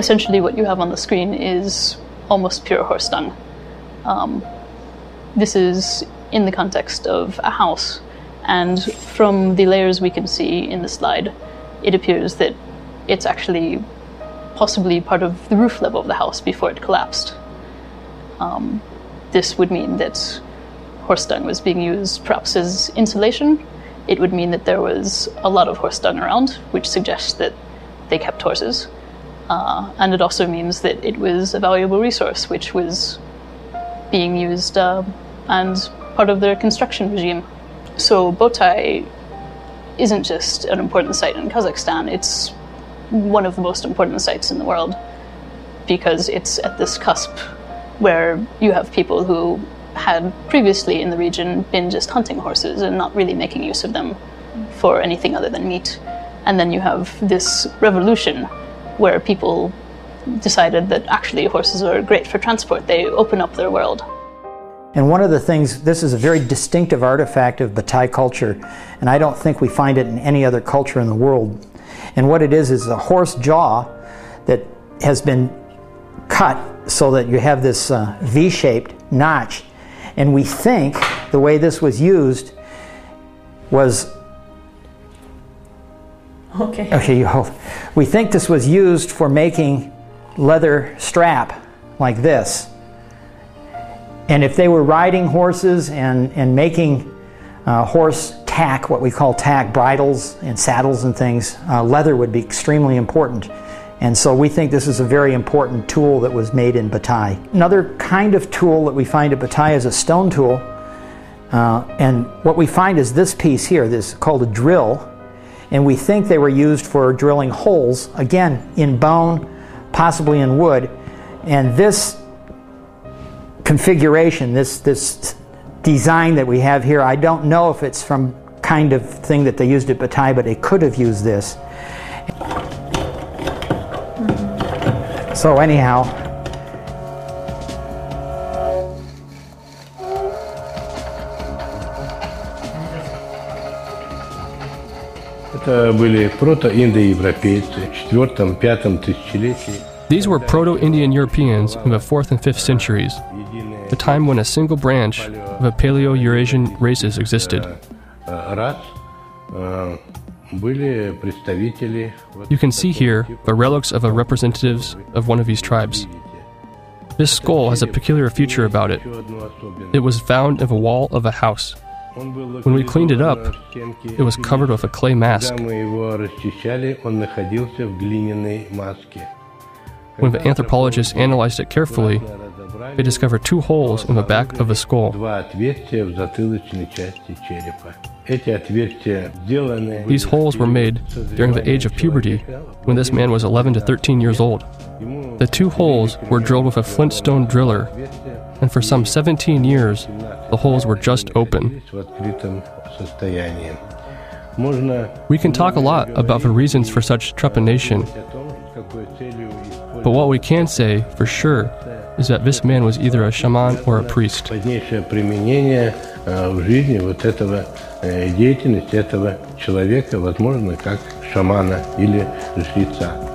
essentially, what you have on the screen is almost pure horse dung. Um, this is in the context of a house, and from the layers we can see in the slide, it appears that it's actually possibly part of the roof level of the house before it collapsed. Um, this would mean that horse dung was being used perhaps as insulation. It would mean that there was a lot of horse dung around, which suggests that they kept horses. Uh, and it also means that it was a valuable resource, which was being used uh, and part of their construction regime. So Botai isn't just an important site in Kazakhstan, it's one of the most important sites in the world because it's at this cusp where you have people who had previously in the region been just hunting horses and not really making use of them for anything other than meat. And then you have this revolution where people decided that actually horses are great for transport, they open up their world. And one of the things, this is a very distinctive artifact of Botai culture, and I don't think we find it in any other culture in the world. And what it is is a horse jaw that has been cut so that you have this uh, V shaped notch. And we think the way this was used was. Okay. Okay, you hold. We think this was used for making leather strap like this. And if they were riding horses and, and making uh, horse tack, what we call tack, bridles and saddles and things, uh, leather would be extremely important. And so we think this is a very important tool that was made in Botai. Another kind of tool that we find at Botai is a stone tool. Uh, and what we find is this piece here, this is called a drill. And we think they were used for drilling holes, again, in bone, possibly in wood. And this configuration, this, this design that we have here, I don't know if it's from kind of thing that they used at Botai, but they could have used this. So anyhow, Это были протоиндоевропейцы в 4-5 тысячелетии. These were Proto Indian Europeans in the 4th and 5th centuries, the time when a single branch of the Paleo Eurasian races existed. Рас э, были представители You can see here the relics of the representatives of one of these tribes. This skull has a peculiar feature about it. It was found in the wall of a house. when we cleaned it up, it was covered with a clay mask. When the anthropologists analyzed it carefully, they discovered two holes in the back of the skull. These holes were made during the age of puberty when this man was 11 to 13 years old. The two holes were drilled with a flintstone driller, and for some 17 years, the holes were just open. в открытом состоянии. Можно We can talk a lot about the reasons for such trepanation, о том, с какой целью использовать but what we can say for sure is that this man was either a shaman or a priest. позднейшее применение э, в жизни вот этого э, деятельности этого человека, возможно, как шамана или жреца.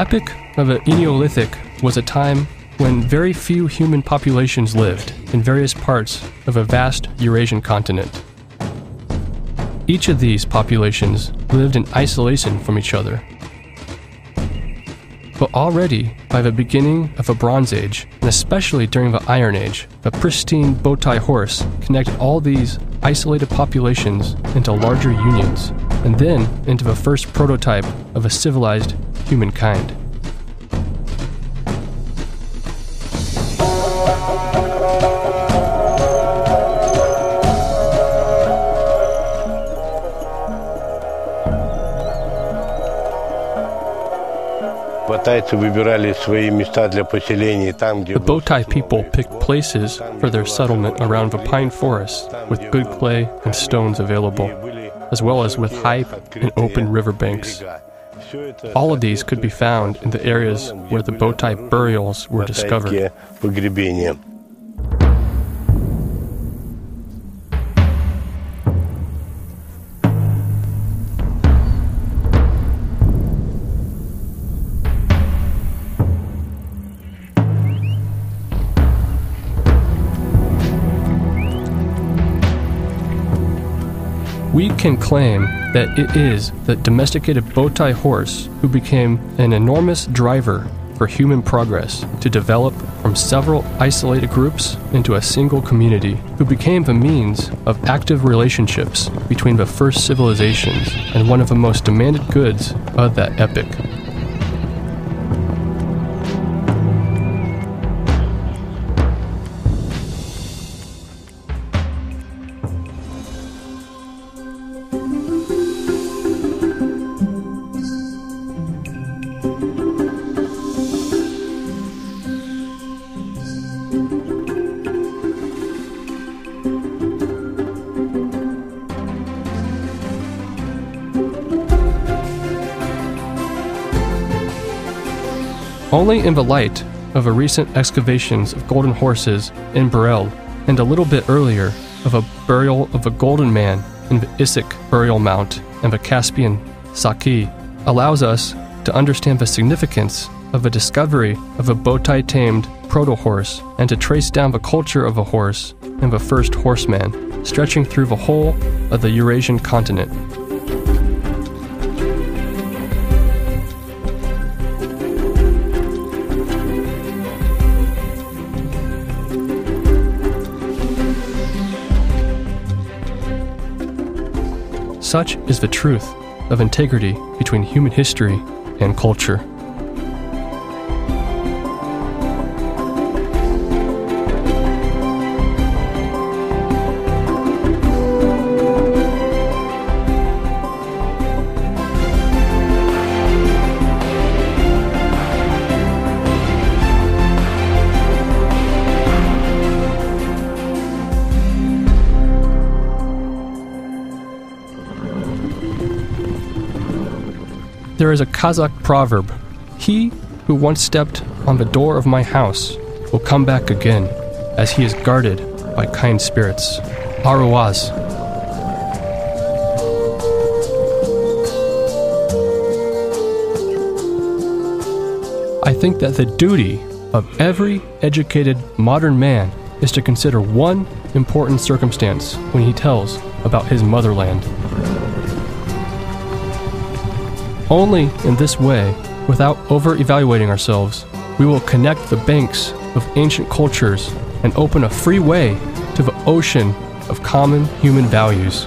Epoch of the Neolithic was a time when very few human populations lived in various parts of a vast Eurasian continent. Each of these populations lived in isolation from each other. But already, by the beginning of the Bronze Age, and especially during the Iron Age, the pristine Botai horse connected all these isolated populations into larger unions, and then into the first prototype of a civilized humankind. The Botai people picked places for their settlement around the pine forests, with good clay and stones available, as well as with high and open riverbanks. All of these could be found in the areas where the Botai burials were discovered. We can claim that it is the domesticated Botai horse who became an enormous driver for human progress to develop from several isolated groups into a single community, who became the means of active relationships between the first civilizations and one of the most demanded goods of that epoch. Only in the light of a recent excavations of golden horses in Berel, and a little bit earlier of a burial of a golden man in the Issyk burial mount and the Caspian Saki, allows us to understand the significance of a discovery of a Botai tamed proto horse and to trace down the culture of a horse and the first horseman, stretching through the whole of the Eurasian continent. Such is the truth of integrity between human history and culture. There is a Kazakh proverb He who once stepped on the door of my house will come back again, as he is guarded by kind spirits. Aruaz. I think that the duty of every educated modern man is to consider one important circumstance when he tells about his motherland. Only in this way, without over evaluating ourselves, we will connect the banks of ancient cultures and open a free way to the ocean of common human values.